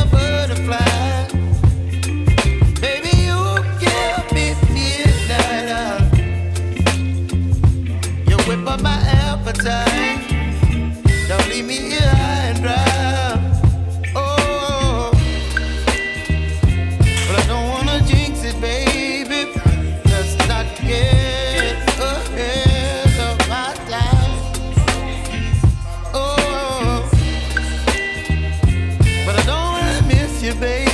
lover. with you, baby.